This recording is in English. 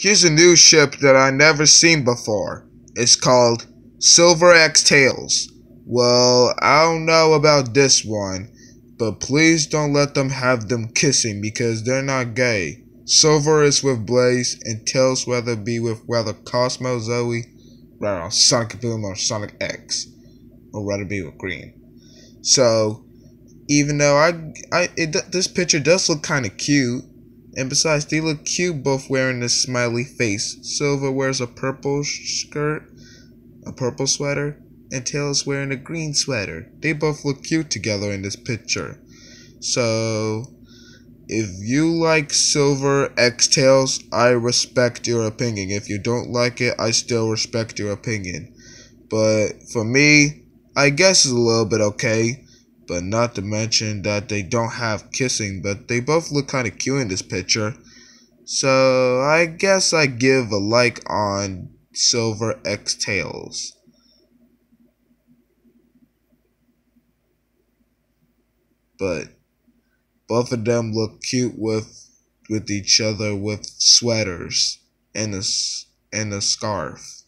Here's a new ship that I never seen before. It's called Silver X Tails. Well, I don't know about this one, but please don't let them have them kissing because they're not gay. Silver is with Blaze, and Tails whether be with whether Cosmo, Zooey, rather Sonic Boom or Sonic X, or rather be with Green. So, even though I, I, it, this picture does look kind of cute, and besides, they look cute both wearing this smiley face. Silver wears a purple skirt, a purple sweater, and Tails wearing a green sweater. They both look cute together in this picture. So, if you like Silver X Tails, I respect your opinion. If you don't like it, I still respect your opinion. But for me, I guess it's a little bit okay but not to mention that they don't have kissing, but they both look kind of cute in this picture. So I guess I give a like on Silver X Tails. But both of them look cute with with each other with sweaters and a and a scarf.